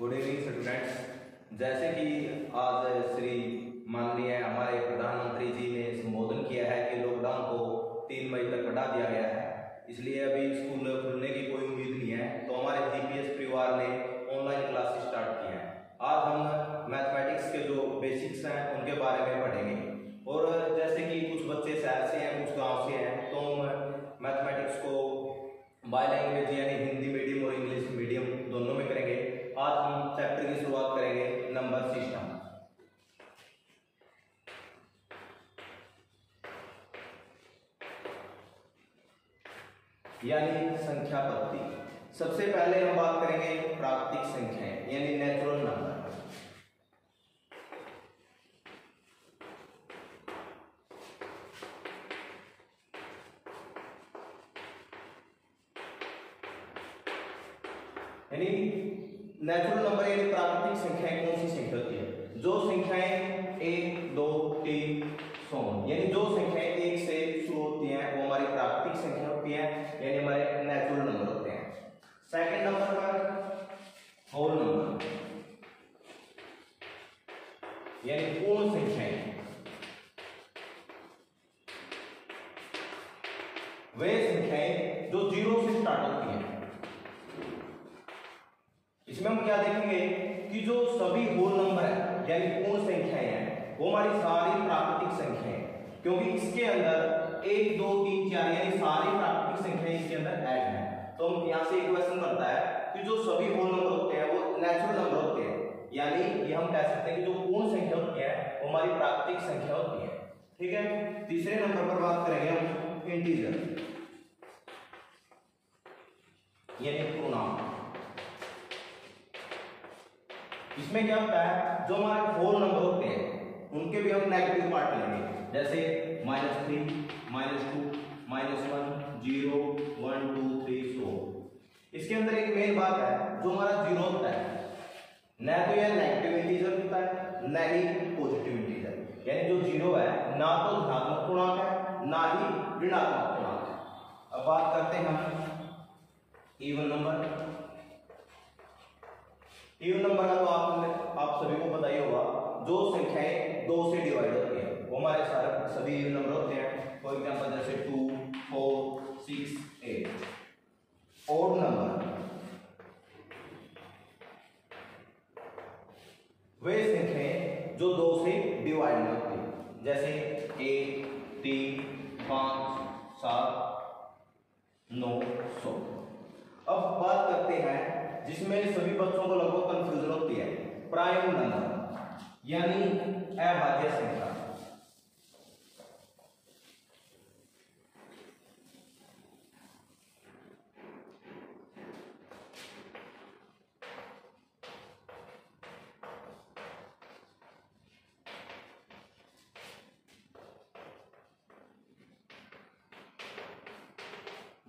Good evening students जैसे कि आज श्री माननीय हमारे प्रधानमंत्री जी ने संबोधन किया है कि लॉकडाउन को तीन मई तक बढ़ा दिया गया है। इसलिए अभी स्कूल खुलने की कोई उम्मीद नहीं है तो हमारे जीपीएस परिवार ने ऑनलाइन क्लासेस स्टार्ट किए हैं। आज हम मैथमेटिक्स के जो बेसिक्स हैं, उनके बारे में पढ़ेंगे। यानी संख्या पद्धति सबसे पहले हम बात करेंगे प्राकृतिक संख्याएँ, यानी नेचुरल नंबर यानी नेचुरल नंबर यानी प्राकृतिक संख्याएँ कौन सी संख्या होती है? जो संख्याएँ एक, दो, तीन यानी जो संख्याएँ, एक से शुरू होती हैं, वो हमारी प्राकृतिक संख्या होती है, यानी हमारे नेचुरल नंबर होते हैं। सेकंड नंबर पर होल नंबर यानी पूर्ण संख्याएँ। वे संख्याएँ जो ज़ीरो से स्टार्ट होती हैं। इसमें हम क्या देखेंगे कि जो सभी होल नंबर है, यानी पूर्ण संख्याएँ हैं, वो हमारी सारी क्योंकि इसके अंदर एक, दो, तीन, चार, यानी सारी प्राकृतिक संख्याएँ इसके अंदर ऐड हैं। तो हम यहाँ से एक क्वेश्चन बनता है कि जो सभी होल नंबर होते हैं, वो नेचुरल नंबर होते हैं। यानी ये हम कह सकते हैं कि जो पूर्ण संख्या होती है, वो हमारी प्राकृतिक संख्या होती है। ठीक है? तीसरे नंबर पर बात करेंगे हम इंटीजर यानी पूर्णांक इसमें क्या होता है, जो हमारे फोर नंबर होते हैं, उनके भी हम नेगेटिव पार्ट लेंगे। जैसे minus three minus two minus one zero one two three so इसके अंदर एक मेन बात है, जो हमारा ज़ीरो होता है। न तो यह नेगेटिव इंटीजर होता है, न ही पॉजिटिव इंटीजर यानी जो ज़ीरो है, ना तो धनात्मक पूर्णांक है, ना ही ऋणात्मक पूर्णांक है। अब बात करते हैं हम इवन नंबर इवन नंबर का तो आप आप सभी को पता ही होगा, जो संख्याएँ दो से डिवाइड होती है। वो हमारे सारे सभी इवन नंबर होते हैं। फॉर एग्जांपल जैसे two four six eight odd number वे संख्याएँ जो दो से डिवाइड होती जैसे एक तीन पाँच, सात, नौ, सौ। अब बात करते हैं, जिसमें सभी बच्चों को लगभग कंफ्यूजन होती है। प्राइम नंबर यानी अभाज्य संख्या।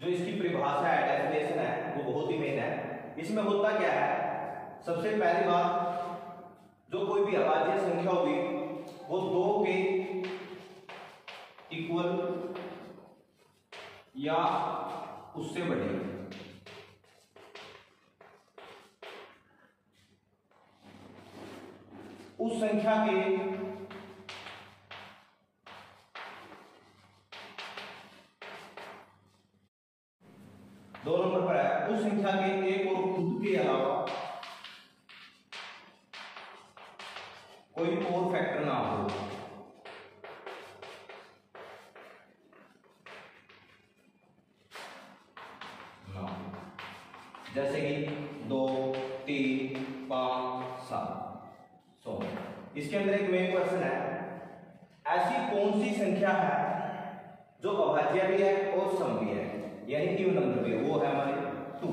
जो इसकी परिभाषा है डेफिनेशन है, वो बहुत ही मेन है। इसमें होता क्या है? सबसे पहली बात, जो कोई भी अभाज्य संख्या होगी, वो दो के इक्वल या उससे बढ़ेगी उस संख्या के संख्या के एक और खुद के अलावा कोई और फैक्टर ना हो। जैसे कि दो, तीन, पाँच, सात। सौ इसके अंदर एक मेन क्वेश्चन है। ऐसी कौन सी संख्या है जो अभाज्य भी है और सम भी है? यानी क्यू नंबर भी है। वो है हमारे टू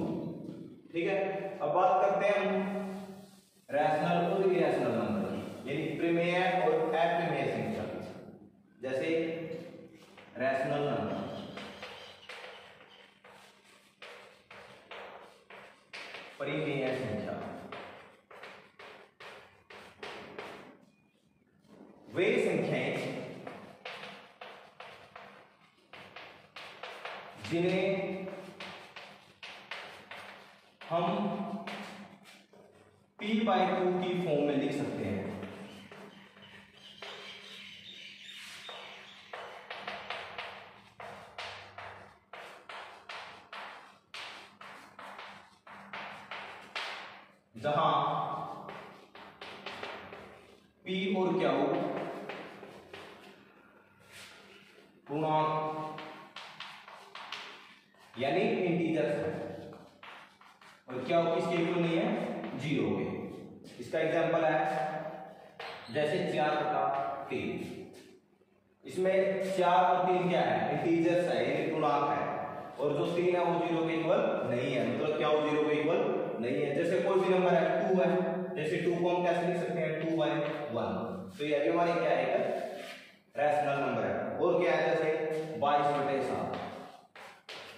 ठीक है? अब बात करते हैं हम रैशनल और इरेशनल नंबर की। यानी प्रीमेय और अप्रीमेय संख्या। जैसे रैशनल नंबर परिमेय संख्या। वे संख्याएँ जिन्हें हम पी बाई क्यू की फॉर्म में लिख सकते हैं। जहाँ पी और क्यू पूर्णांक यानी इंटीजर्स है और क्या हो? किसके इक्वल नहीं है? ज़ीरो के इसका एग्जांपल है, जैसे चार बटा तीन। इसमें चार और तीन क्या है? इंटीजर्स है यानी पूर्णांक है। और जो तीन है, वो ज़ीरो के इक्वल नहीं है। मतलब क्या वो ज़ीरो के इक्वल नहीं है? जैसे कोई भी नंबर है टू है। जैसे टू को हम कैसे लिख सकते हैं? टू बाई वन तो ये भी हमारे क्या है? रैशनल नंबर है। और क्या है? जैसे बाईस बटे सात।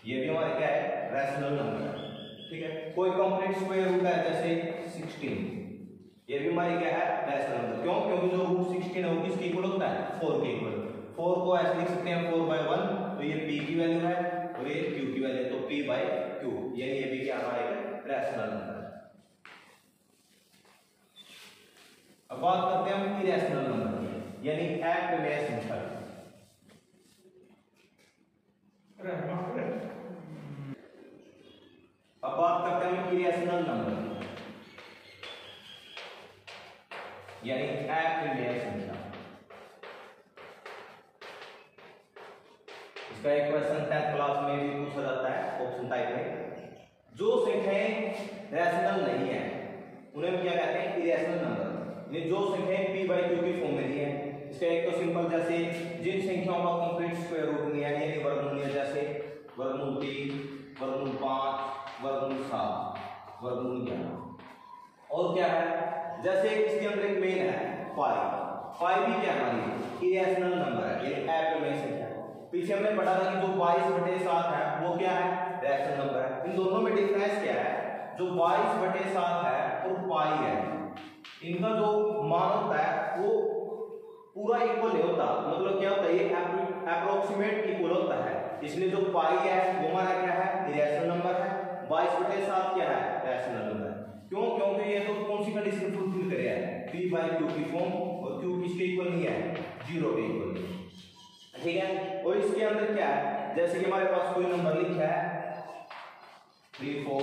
ये भी हमारे क्या है? रैशनल नंबर है। ठीक है? कोई कंप्लीट स्क्वायर रूट है जैसे सिक्सटीन ये भी हमारी क्या है? रैशनल नंबर क्यों? क्योंकि जो रूट सिक्सटीन है वो किसके इक्वल होता है? फोर के इक्वल फोर को ऐसे लिख सकते हैं फोर बाय वन तो ये पी की वैल्यू है और ये क्यू की वैल्यू तो पी बाय क्यू यानी ये भी क्या हमारा एक रैशनल नंबर अब बात करते हैं हम इरेशनल नंबर की। यानी एक्ट में संख्या अब बात करते हैं हम इरेशनल नंबर में संख्या इसका एक क्वेश्चन टेंथ क्लास में भी पूछा जाता है ऑप्शन टाइप में। जो संख्याएँ रैशनल नहीं है। उन्हें क्या कहते हैं? इरेशनल नंबर ये जो संख्याएँ p बाई q की फॉर्म में दी है। इसका एक तो सिंपल जैसे, जिन संख्याओं का कंप्लीट स्क्वायर रूट नहीं है यानी वर्गमूल नहीं है जैसे, वर्गमूल तीन, वर्गमूल पाँच, वर्गमूल सात, वर्गमूल ग्यारह। और क्या है? जैसे इसके अंदर एक मेन है फाइव फाइव भी क्या हमारी इरेशनल नंबर है ऐप में संख्या पीछे हमने पढ़ा था कि जो बाईस बटे सात है, वो क्या है? रैशनल नंबर है। इन दोनों में डिफरेंस क्या है? जो बाईस बटे सात है और पाई है। इनका जो मान होता है, वो पूरा इक्वल नहीं होता। मतलब क्या होता है? ये अप्रोक्सीमेट इक्वल होता है। इसलिए जो पाई है, वो हमारा क्या है? इरेशनल नंबर है। बाईस बटे सात क्या है? रैशनल नंबर ये कंडीशन फुलफिल करे है पी बाई क्यू की फॉर्म और क्यू किसके इक्वल नहीं है ज़ीरो के इक्वल ठीक है? और इसके अंदर क्या है? जैसे कि हमारे पास कोई नंबर लिखा है three four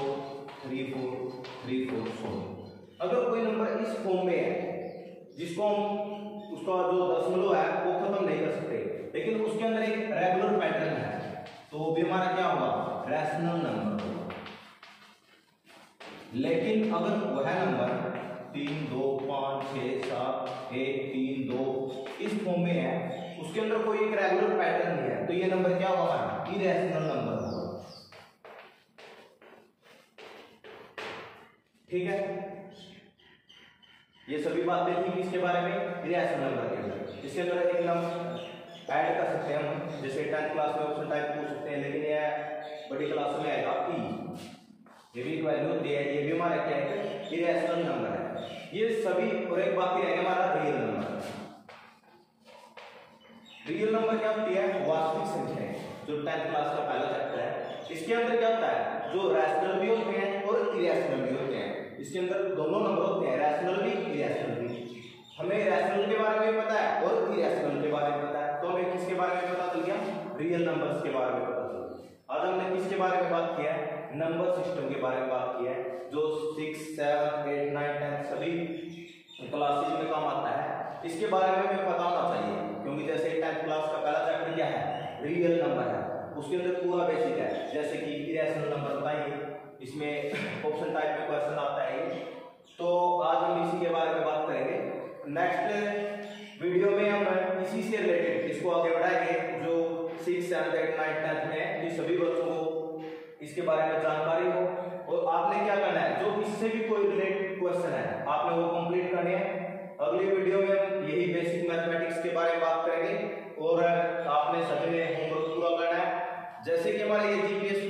three four three four four अगर कोई नंबर इस फॉर्म में है, जिसको हम, उसका जो दशमलव है, वो खत्म नहीं कर सकते। लेकिन उसके अंदर एक रेगुलर पैटर्न है। तो वो भी हमारा क्या होगा? रैशनल नंबर होगा। लेकिन अगर वह नंबर तीन, दो, पाँच छः सात, एक, तीन, दो। इस फॉर्म में है, उसके अंदर कोई एक रेगुलर पैटर्न नहीं है। तो ये नंबर क्या होगा इरेशनल नंबर होगा ठीक है? ये सभी बातें थी किसके बारे में? इरेशनल नंबर के अंदर। इसके अंदर एक नंबर ऐड कर सकते हैं हम। जैसे टेंथ क्लास में ऑप्शन टाइप पूछ सकते हैं, लेकिन यह बड़ी क्लास में आएगा। ई ये भी एक वैल्यू होती है ये भी हमारा क्या है? इरेशनल नंबर है। ये सभी और एक बाकी रहेगा हमारा रियल नंबर रियल नंबर क्या होती है? वास्तविक संख्या जो टेंथ क्लास का पहला चैप्टर है। इसके अंदर क्या होता है? जो रैशनल भी होते हैं और इरेशनल भी होते हैं। इसके अंदर दोनों नंबर होते हैं रैशनल भी इरेशनल भी। हमें रैशनल के बारे में पता है और इरेशनल के बारे में पता है। तो हमें किसके बारे में पता चल गया? रियल नंबर्स के बारे में पता चल गया। आज हमने किसके बारे में बात किया है? नंबर सिस्टम के बारे में बात किया है, जो six seven eight nine ten सभी क्लासेज में काम आता है। इसके बारे में हमें पता होना चाहिए, क्योंकि जैसे टेंथ क्लास का पहला चैप्टर क्या है? रियल नंबर है। उसके अंदर पूरा बेसिक है। जैसे कि इरेशनल नंबर बताइए इसमें ऑप्शन टाइप में क्वेश्चन आता है तो आज हम इसी के बारे में बात करेंगे। नेक्स्ट वीडियो में हम इसी से रिलेटेड इसको आगे बढ़ाएँगे, जो six seven eight nine tenth में सभी बच्चों को इसके बारे में जानकारी हो। और आपने क्या करना है? जो इससे भी कोई रिलेटेड क्वेश्चन है, आपने वो कंप्लीट करने हैं। अगले वीडियो में यही बेसिक मैथमेटिक्स के बारे में बात करेंगे। और आपने सभी ने होमवर्क पूरा करना है। जैसे कि हमारे ये जीपीएस